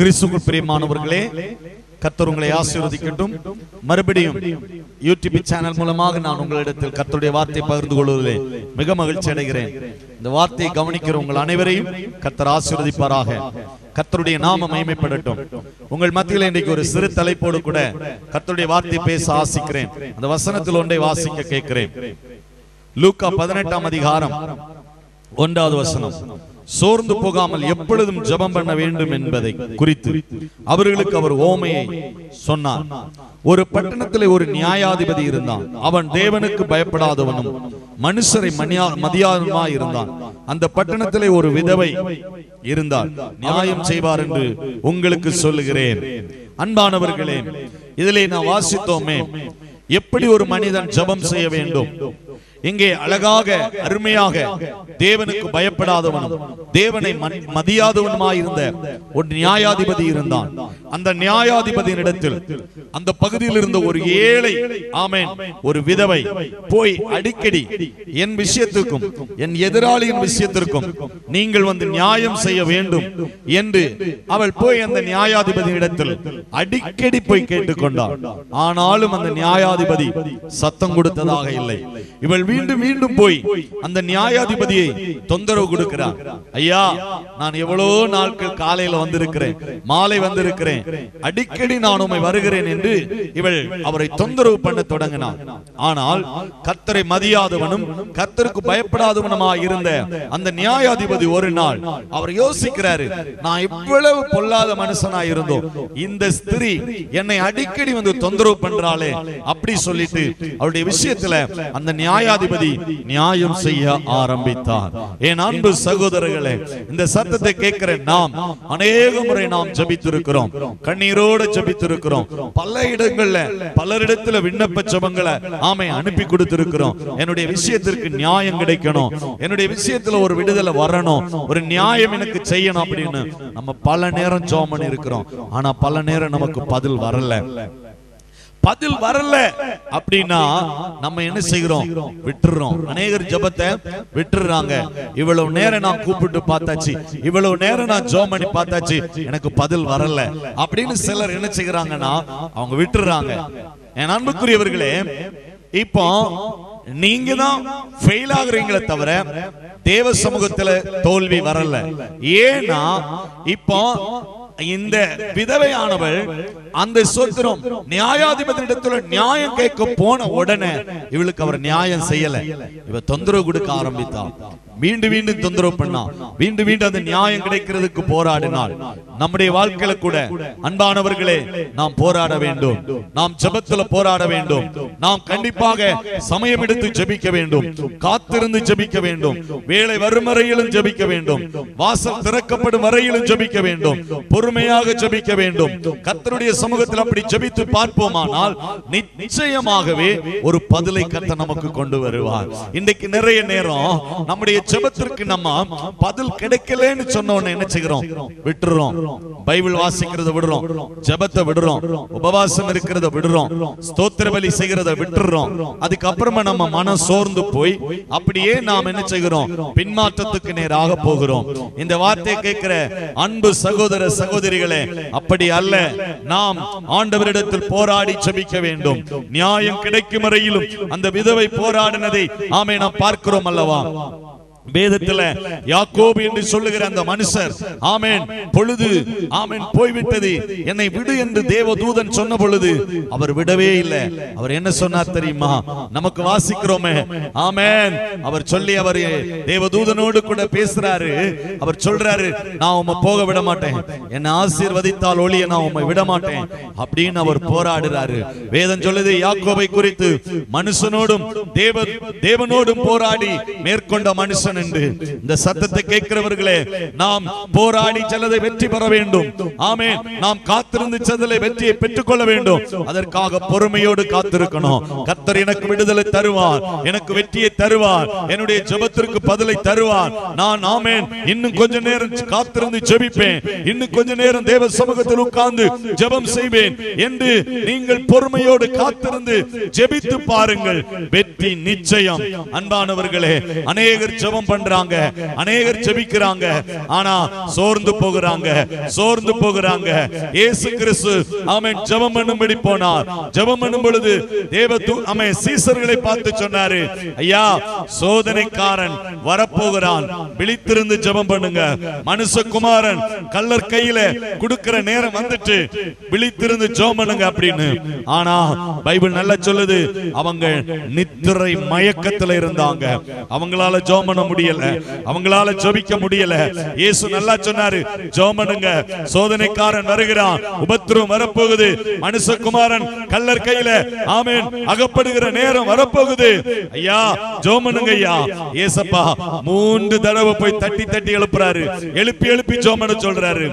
கிறிஸ்துக்குள் பிரியமானவர்களே கத்தர் உங்களை ஆசீர்வதிக்கட்டும். மறுபடியும் யூடியூப் சேனல் மூலமாக நான் உங்களிடத்தில் கத்தருடைய வார்த்தை பகிர்ந்து கொள்வதிலே மிக மகிழ்ச்சி அடைகிறேன். இந்த வார்த்தையை கவனிக்கிற உங்கள் அனைவரையும் கத்தர் ஆசீர்வதிப்பாராக. கத்தருடைய நாம மகிமைப்படட்டும். உங்கள் மத்தியில் இன்றைக்கு ஒரு சிறு தலைப்போடு கூட கத்தருடைய வார்த்தை பேச ஆசிக்கிறேன். அந்த வசனத்தில் ஒன்றை வாசிக்க கேட்கிறேன். லூக்கா பதினெட்டாம் அதிகாரம் ஒன்றாவது வசனம். சோர்ந்து போகாமல் எப்பொழுதும் ஜெபம் பண்ண வேண்டும் என்பதை குறித்து அவர்களுக்கு அவர் ஓமையை சொன்னார். ஒரு பட்டணத்திலே ஒரு நியாயாதிபதி இருந்தான். அவன் தேவனுக்கு பயப்படாதவனும் மனுஷரை மதியாதவனுமாய் இருந்தான். அந்த பட்டணத்திலே ஒரு விதவை இருந்தாள். நியாயம் செய்வார் என்று உங்களுக்கு சொல்லுகிறேன். அன்பானவர்களே இதிலே நான் வாசித்தோமே. எப்படி ஒரு மனிதன் ஜெபம் செய்ய வேண்டும்? இங்கே அழகாக அருமையாக தேவனுக்கு பயப்படாதவனும் தேவனை மன்- மதியாதவனுமாயிருந்த ஒரு நியாயாதிபதி இருந்தான். அந்த நியாயாதிபதியின் இடத்தில் அந்த பகுதியில் இருந்த ஒரு ஏழை ஆமேன் ஒரு விதவை போய் அடிக்கடி என் விஷயத்திற்கும் என் எதிராளியின் விஷயத்திற்கும் நீங்கள் வந்து நியாயம் செய்ய வேண்டும் என்று அவள் போய் அந்த நியாயாதிபதி இடத்தில் அடிக்கடி போய் கேட்டுக்கொண்டாள். ஆனாலும் அந்த நியாயாதிபதி சத்தம் கொடுத்ததாக இல்லை. இவள் மீண்டும் மீண்டும் போய் அந்த நியாயாதிபதியை தொந்தரவு கொடுக்கிறார். ஐயா நான் எவ்வளோ நாட்கள் காலையில வந்திருக்கிறேன் மாலை வந்திருக்கிறேன் அடிக்கடி நான் உண்மை வருகிறேன் என்று இவள் அவரை தொந்தரவு பண்ண தொடங்கினார் ஆனால் கத்தரை மதியாதவனும் கத்தருக்கு பயப்படாதவனுமா இருந்த அந்த நியாயாதிபதி ஒரு நாள் அவர் யோசிக்கிறாரு நான் இவ்வளவு பொல்லாத மனுஷனா இருந்தோம். இந்த ஸ்திரீ என்னை அடிக்கடி வந்து தொந்தரவு பண்றாளே அப்படி சொல்லிட்டு அவருடைய விஷயத்துல அந்த நியாயாதி நியாயாதிபதி நியாயம் செய்ய ஆரம்பித்தார். என் அன்பு சகோதரர்களே இந்த சத்தத்தை கேட்கிற நாம் அநேக முறை நாம் ஜபித்திருக்கிறோம். கண்ணீரோடு ஜபித்திருக்கிறோம். பல இடங்கள்ல பலரிடத்துல விண்ணப்ப ஜபங்களை ஆமை அனுப்பி கொடுத்திருக்கிறோம். என்னுடைய விஷயத்திற்கு நியாயம் கிடைக்கணும். என்னுடைய விஷயத்துல ஒரு விடுதலை வரணும். ஒரு நியாயம் எனக்கு செய்யணும் அப்படின்னு நம்ம பல நேரம் ஜோம் பண்ணி இருக்கிறோம் ஆனா பல நேரம் நமக்கு பதில் வரல. பதில் வரல. அப்படின்னா நம்ம என்ன செய்கிறோம்? விட்டுறோம். அநேகர் ஜெபத்தை விட்டுறாங்க. இவ்வளவு நேரம் நான் கூப்பிட்டு பார்த்தாச்சு. இவ்வளவு நேரம் நான் ஜெபம் பண்ணி பார்த்தாச்சு. எனக்கு பதில் வரல. அப்படின்னு சிலர் என்ன செய்கிறாங்கன்னா அவங்க விட்டுறாங்க. என் அன்புக்குரியவர்களே இப்போ நீங்க தான் ஃபெயில் ஆகுறீங்களே தவிர தேவ சமூகத்துல தோல்வி வரல. ஏன்னா இப்போ இந்த விதவையானவள் அந்த சொத்திரம் நியாயாதிபதியிடத்துல நியாயம் கேட்க போன உடனே இவளுக்கு அவர் நியாயம் செய்யல. இவ தொந்தரவு கொடுக்க ஆரம்பித்தாள் மீண்டும் மீண்டும் தொந்தரவு பண்ணா மீண்டும் மீண்டும் அந்த நியாயம் கிடைக்கிறதுக்கு போராடினாள் நம்முடைய வாழ்க்கையில கூட அன்பானவர்களே நாம் போராட வேண்டும். நாம் ஜெபத்துல போராட வேண்டும். நாம் கண்டிப்பாக சமயம் எடுத்து ஜெபிக்க வேண்டும். காத்திருந்து ஜெபிக்க வேண்டும். வேலை வரும் வரையிலும் ஜெபிக்க வேண்டும். வாசல் திறக்கப்படும் வரையிலும் ஜெபிக்க வேண்டும். பொறுமையாக ஜெபிக்க வேண்டும். கர்த்தருடைய சமூகத்தில் அப்படி ஜெபித்து பார்ப்போமானால் நிச்சயமாகவே ஒரு பதிலை கர்த்தர் நமக்கு கொண்டு வருவார். இன்றைக்கு நிறைய நேரம் நம்முடைய ஜெபத்திற்கு நம்ம பதில் கிடைக்கலன்னு சொன்ன என்ன செய்கிறோம்? விட்டுறோம். பைபிள் வாசிக்கிறத விடுறோம். ஜெபத்தை விடுறோம். உபவாசம் இருக்கிறத விடுறோம். ஸ்தோத்திர பலி செய்கிறத விட்டுறோம். அதுக்கப்புறமா நம்ம மனம் சோர்ந்து போய் அப்படியே நாம் என்ன செய்கிறோம்? பின்மாற்றத்துக்கு நேராக போகிறோம். இந்த வார்த்தையை கேட்கிற அன்பு சகோதர சகோதரிகளே அப்படி அல்ல. நாம் ஆண்டவரிடத்தில் போராடி செபிக்க வேண்டும். நியாயம் கிடைக்கும் வரையிலும் அந்த விதவை போராடினதை ஆமை நாம் பார்க்கிறோம் அல்லவா? வேதத்துல யாக்கோபு என்று சொல்லுகிற அந்த மனுஷர் ஆமென் பொழுது ஆமென் போய்விட்டது. என்னை விடு என்று தேவதூதன் சொன்ன பொழுது அவர் விடவே இல்லை. அவர் என்ன சொன்னார் தெரியுமா? நமக்கு வாசிக்கிறோமே. ஆமென். அவர் சொல்லி அவர் தேவதூதனோடு கூட பேசுறாரு. அவர் சொல்றாரு நான் உம்மை போக விட மாட்டேன். என்னை ஆசீர்வதித்தால் ஒளிய நான் உம்மை விட மாட்டேன். அப்படின்னு அவர் போராடுறாரு. வேதம் சொல்லுது யாக்கோபை குறித்து மனுஷனோடும் தேவ தேவனோடும் போராடி மேற்கொண்ட மனுஷன். என்று இந்த சத்தத்தை கேட்கிறவர்களே நாம் போராடி செல்லதை வெற்றி பெற வேண்டும். ஆமே நாம் காத்திருந்து செல்லலை வெற்றியை பெற்றுக்கொள்ள வேண்டும். அதற்காக பொறுமையோடு காத்திருக்கணும். கத்தர் எனக்கு விடுதலை தருவார். எனக்கு வெற்றியை தருவார். என்னுடைய ஜெபத்திற்கு பதிலை தருவார். நான் ஆமேன். இன்னும் கொஞ்ச நேரம் காத்திருந்து ஜெபிப்பேன். இன்னும் கொஞ்ச நேரம் தேவ சமூகத்தில் உட்கார்ந்து ஜெபம் செய்வேன் என்று நீங்கள் பொறுமையோடு காத்திருந்து ஜெபித்து பாருங்கள். வெற்றி நிச்சயம். அன்பானவர்களே அநேகர் ஜெபம் ஜெபம் பண்றாங்க. அநேகர் ஜெபிக்கிறாங்க. ஆனா சோர்ந்து போகிறாங்க. சோர்ந்து போகிறாங்க. இயேசு கிறிஸ்து அவன் ஜெபம் பண்ணும்படி போனார். ஜெபம் பண்ணும் பொழுது தேவத்து அவன் சீசர்களை பார்த்து சொன்னாரு. ஐயா சோதனைக்காரன் வரப்போகிறான். விழித்திருந்து ஜெபம் பண்ணுங்க. மனுஷகுமாரன் கல்லர் கையில கொடுக்கிற நேரம் வந்துட்டு விழித்திருந்து ஜெபம் பண்ணுங்க அப்படின்னு. ஆனா பைபிள் நல்லா சொல்லுது. அவங்க நித்திரை மயக்கத்துல இருந்தாங்க. அவங்களால ஜெபம் பண்ண முடியல. அவங்களால ஜெபிக்க முடியல. இயேசு நல்லா சொன்னாரு. ஜோமனுங்க சோதனைக்காரன் வருகிறான். உபத்திரம் வரப்போகுது. மனுஷகுமாரன் கல்லர் கையில ஆமேன் அகப்படுகிற நேரம் வரப்போகுது. ஐயா ஜோமனுங்க ஐயா. ஏசப்பா மூன்று தடவை போய் தட்டி தட்டி எழுப்புறாரு. எழுப்பி எழுப்பி ஜெபம் சொல்றாரு.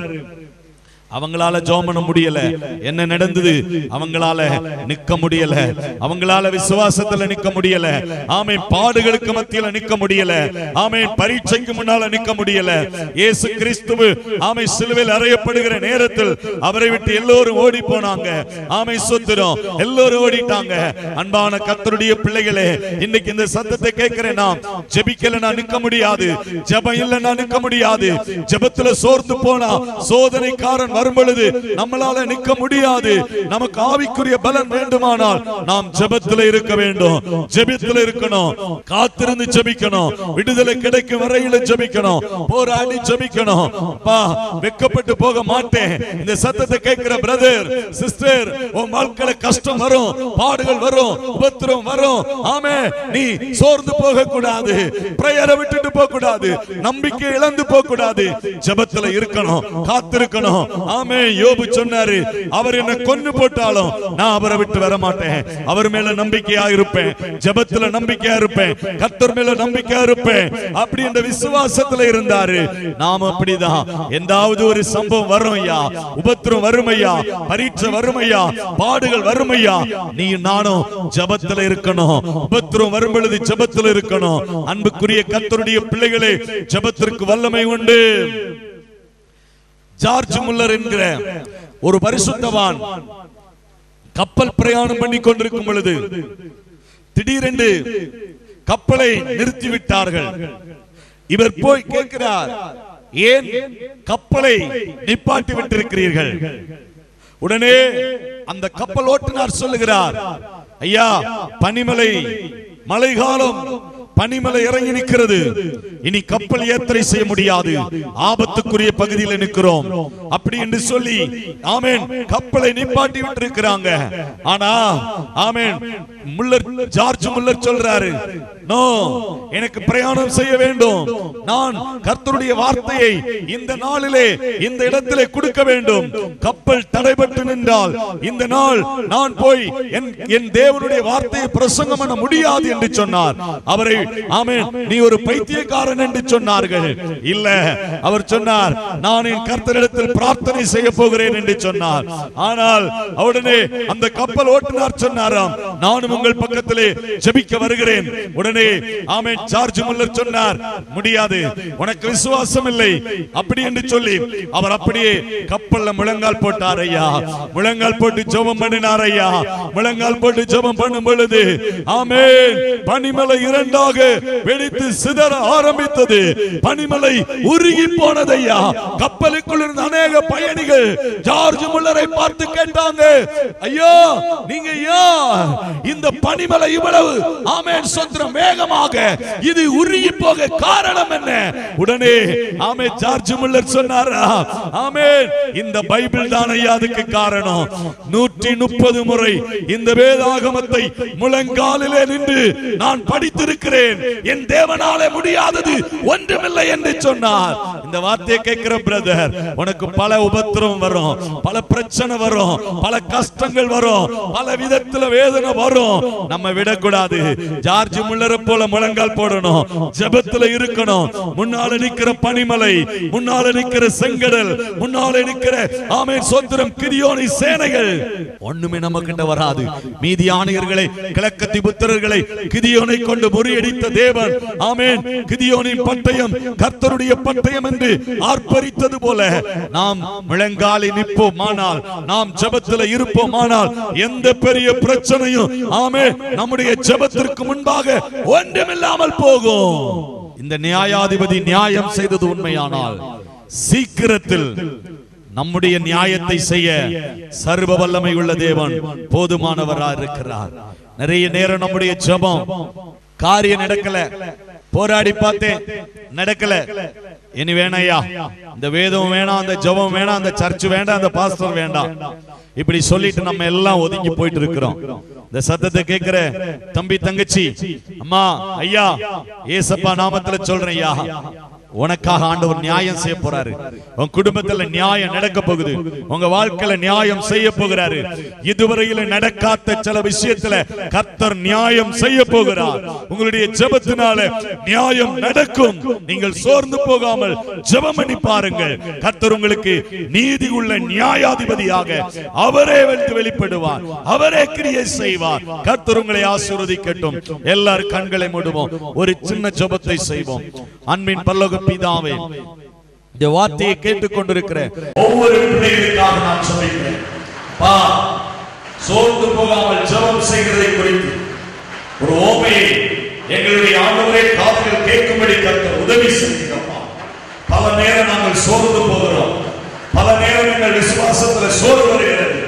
அவங்களால ஜோமன பண்ண முடியல. என்ன நடந்தது? அவங்களால நிக்க முடியல. அவங்களால விசுவாசத்துல நிக்க முடியல. ஆமை பாடுகளுக்கு மத்தியில நிக்க முடியல. ஆமை பரீட்சைக்கு முன்னால நிக்க முடியல. இயேசு கிறிஸ்துவு ஆமை சிலுவையில் அறையப்படுகிற நேரத்தில் அவரை விட்டு எல்லோரும் ஓடி போனாங்க. ஆமை சுத்திரம் எல்லோரும் ஓடிட்டாங்க. அன்பான கத்தருடைய பிள்ளைகளே இன்னைக்கு இந்த சத்தத்தை கேட்கிறேன் நான். ஜெபிக்கல நான் நிக்க முடியாது. ஜெபம் இல்ல நான் நிக்க முடியாது. ஜெபத்துல சோர்ந்து போனா சோதனைக்காரன் வரும் பொழுது நம்மளால நிக்க முடியாது. நமக்கு ஆவிக்குரிய பலன் வேண்டுமானால் நாம் ஜெபத்துல இருக்க வேண்டும். ஜெபத்துல இருக்கணும். காத்திருந்து ஜெபிக்கணும். விடுதலை கிடைக்கும் வரையில ஜெபிக்கணும். போராடி ஜெபிக்கணும். அப்பா வெக்கப்பட்டு போக மாட்டேன். இந்த சத்தத்தை கேட்கிற பிரதர் சிஸ்டர் உன் வாழ்க்கையில கஷ்டம் வரும். பாடுகள் வரும். உபத்திரம் வரும். ஆமே நீ சோர்ந்து போக கூடாது பிரேயரை விட்டுட்டு போக கூடாது நம்பிக்கை இழந்து போக கூடாது ஜெபத்துல இருக்கணும். காத்திருக்கணும். ஆமே யோபு சொன்னாரு அவர் என்ன கொன்னு போட்டாலும் நான் அவரை விட்டு வர மாட்டேன் அவர் மேல நம்பிக்கையா இருப்பேன். ஜெபத்துல நம்பிக்கையா இருப்பேன். கர்த்தர் மேல நம்பிக்கையா இருப்பேன். அப்படி என்ற விசுவாசத்துல இருந்தாரு. நாம அப்படிதான். எந்தாவது ஒரு சம்பவம் வரும் ஐயா. உபத்திரம் வறுமையா பரீட்சை வறுமையா பாடுகள் வறுமையா நீ நானும் ஜெபத்துல இருக்கணும். உபத்திரம் வரும் பொழுது ஜெபத்துல இருக்கணும். அன்புக்குரிய கர்த்தருடைய பிள்ளைகளே ஜெபத்திற்கு வல்லமை உண்டு. ஜார்ஜ் முல்லர் என்கிற ஒரு பரிசுத்தவான் கப்பல் பிரயாணம் பண்ணி கொண்டிருக்கும் பொழுது திடீரென்று கப்பலை நிறுத்திவிட்டார்கள். இவர் போய் கேட்கிறார் ஏன் கப்பலை நிப்பாட்டி விட்டிருக்கிறீர்கள்? உடனே அந்த கப்பல் ஓட்டுநர் சொல்லுகிறார் ஐயா பனிமலை மழைகாலம் பனிமலை இறங்கி நிற்கிறது. இனி கப்பல் ஏத்தனை செய்ய முடியாது. ஆபத்துக்குரிய பகுதியில் நிற்கிறோம். அப்படி என்று சொல்லி ஆமேன் கப்பலை நிப்பாட்டி விட்டிருக்கிறாங்க. ஆனா ஆமேன் முல்லர் ஜார்ஜ் முல்லர் சொல்றாரு நோ எனக்கு பிரயாணம் செய்ய வேண்டும். நான் கர்த்தருடைய வார்த்தையை இந்த நாளிலே இந்த இடத்திலே கொடுக்க வேண்டும். கப்பல் தடைபட்டு நின்றால் இந்த நாள் நான் போய் என் என் தேவனுடைய வார்த்தையை பிரசங்கம் பண்ண முடியாது என்று சொன்னார். அவரை ஆமே நீ ஒரு பைத்தியக்காரன் என்று சொன்னார்கள். இல்ல அவர் சொன்னார் நான் என் கர்த்தரிடத்தில் பிரார்த்தனை செய்ய போகிறேன் என்று சொன்னார். ஆனால் உடனே அந்த கப்பல் ஓட்டுநர் சொன்னாராம் நானும் உங்கள் பக்கத்திலே ஜெபிக்க வருகிறேன். உடனே ஆமென். ஜார்ஜ் முல்லர் சொன்னார் முடியாது. உனக்கு விசுவாசம் இல்லை அப்படி என்று சொல்லி அவர் அப்படியே கப்பல்ல முழங்கால் போட்டார் ஐயா. முழங்கால் போட்டு ஜெபம் பண்ணினார் ஐயா. முழங்கால் போட்டு ஜெபம் பண்ணும் பொழுது ஆமென். பனிமலை இரண்டாக வெடித்து சிதற ஆரம்பித்தது. பனிமலை உருகி போனது ஐயா. கப்பலுக்குள் இருந்த அநேக பயணிகள் ஜார்ஜ் முல்லரை பார்த்து கேட்டாங்க ஐயா நீங்க ஐயா இந்த பனிமலை இவ்வளவு? ஆமென் சொத்திரம் அநேகமாக இது உருகி போக காரணம் என்ன? உடனே ஆமே ஜார்ஜ் முல்லர் சொன்னாரா? ஆமே இந்த பைபிள் தான் ஐயா அதுக்கு காரணம். நூற்றி முப்பது முறை இந்த வேதாகமத்தை முழங்காலிலே நின்று நான் படித்திருக்கிறேன். என் தேவனாலே முடியாதது ஒன்றுமில்லை என்று சொன்னார். இந்த வார்த்தையை கேட்கிற பிரதர் உனக்கு பல உபத்திரம் வரும் பல பிரச்சனை வரும் பல கஷ்டங்கள் வரும் பல விதத்துல வேதனை வரும். நம்ம விடக்கூடாது. ஜார்ஜ் முல்லரை போல முழங்கால் போடணும். ஜபத்துல இருக்கணும். முன்னால நிக்கிற பனிமலை முன்னால நிக்கிற செங்கடல் முன்னால நிக்கிற ஆமென் சோத்திரம் கிரியோனி சேனைகள். ஒண்ணுமே நம்ம கிட்ட வராது. மீதி ஆணையர்களை கிழக்கத்தி புத்திரர்களை கிதியோனை கொண்டு முறியடித்த தேவன். ஆமேன். கிதியோனின் பட்டயம் கர்த்தருடைய பட்டயம் என்று ஆர்ப்பரித்தது போல நாம் முழங்காலில் நிற்போமானால் நாம் ஜெபத்தில் இருப்போமானால் எந்த பெரிய பிரச்சனையும் ஆமே நம்முடைய ஜபத்திற்கு முன்பாக ஒன்றுமில்லாமல் போகும். இந்த நியாயாதிபதி நியாயம் செய்தது உண்மையானால் சீக்கிரத்தில் நம்முடைய நியாயத்தை செய்ய சர்வ வல்லமை உள்ள தேவன் போதுமானவரா இருக்கிறார். நிறைய நேரம் நம்முடைய ஜெபம் காரியம் நடக்கல. போராடி பார்த்தேன். நடக்கல. இனி வேணையா? இந்த வேதம் வேணாம் அந்த ஜெபம் வேணாம் அந்த சர்ச் வேண்டாம் அந்த பாஸ்டர் வேண்டாம். இப்படி சொல்லிட்டு நம்ம எல்லாம் ஒதுங்கி போயிட்டு இருக்கிறோம். இந்த சத்தத்தை கேட்கிற தம்பி தங்கச்சி அம்மா ஐயா ஏசப்பா நாமத்துல சொல்றேன் ஐயா. உனக்காக ஆண்டவர் நியாயம் செய்ய போறாரு. உன் குடும்பத்துல நியாயம் நடக்க போகுது. உங்க வாழ்க்கையில நியாயம் செய்ய போகிறாரு. இதுவரையில நடக்காத சில விஷயத்துல கர்த்தர் நியாயம் செய்ய போகிறார். உங்களுடைய ஜெபத்தினால நியாயம் நடக்கும். நீங்கள் சோர்ந்து போகாமல் ஜெபம் பண்ணி பாருங்கள். கர்த்தர் உங்களுக்கு நீதி உள்ள நியாயாதிபதியாக அவரே வந்து வெளிப்படுவார். அவரே கிரியை செய்வார். கர்த்தர் உங்களை ஆசீர்வதிக்கட்டும். எல்லாரும் கண்களை மூடுவோம். ஒரு சின்ன ஜெபத்தை செய்வோம். அன்பின் பல்லக பிதாவே இந்த வார்த்தையை கேட்டுக் கொண்டிருக்கிற ஒவ்வொரு பிள்ளைகளுக்காக நான் சொல்லிக்கிறேன் பா சோர்ந்து போகாமல் ஜெபம் செய்கிறதை குறித்து. ஒரு ஓமையை எங்களுடைய ஆண்டவரே காதுகள் கேட்கும்படி கர்த்தர் உதவி செய்கிறப்பா பல நேரம் நாங்கள் சோர்ந்து போகிறோம். பல நேரம் எங்கள் விசுவாசத்துல சோர்வு வருகிறது.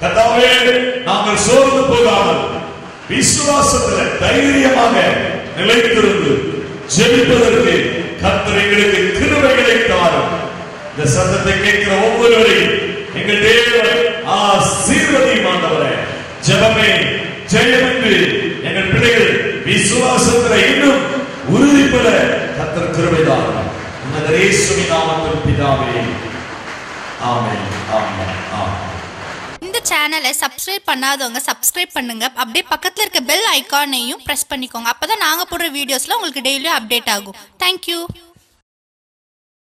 கத்தாவே நாங்கள் சோர்ந்து போகாமல் விசுவாசத்துல தைரியமாக நிலைத்திருந்து ஜெபிப்பதற்கு கர்த்தர் எங்களுக்கு கிருபைகளை தாரும். இந்த சத்தத்தை கேட்கிற ஒவ்வொருவரையும் எங்கள் தேவன் ஆசீர்வதியும் ஜெபமே ஜெயம் என்று எங்கள் பிள்ளைகள் விசுவாசத்தில் இன்னும் உறுதிப்பட கர்த்தர் கிருபை தாரும். இந்த பிதாவே. ஆமே ஆமே ஆமே சேனலை சப்ஸ்கிரைப் பண்ணாதவங்க சப்ஸ்கிரைப் பண்ணுங்க. அப்படியே பக்கத்தில் இருக்க பெல் ஐக்கானையும் ப்ரெஸ் பண்ணிக்கோங்க. அப்பதான் நாங்கள் போடுற வீடியோஸில் உங்களுக்கு டெய்லியும் அப்டேட் ஆகும். தேங்க்யூ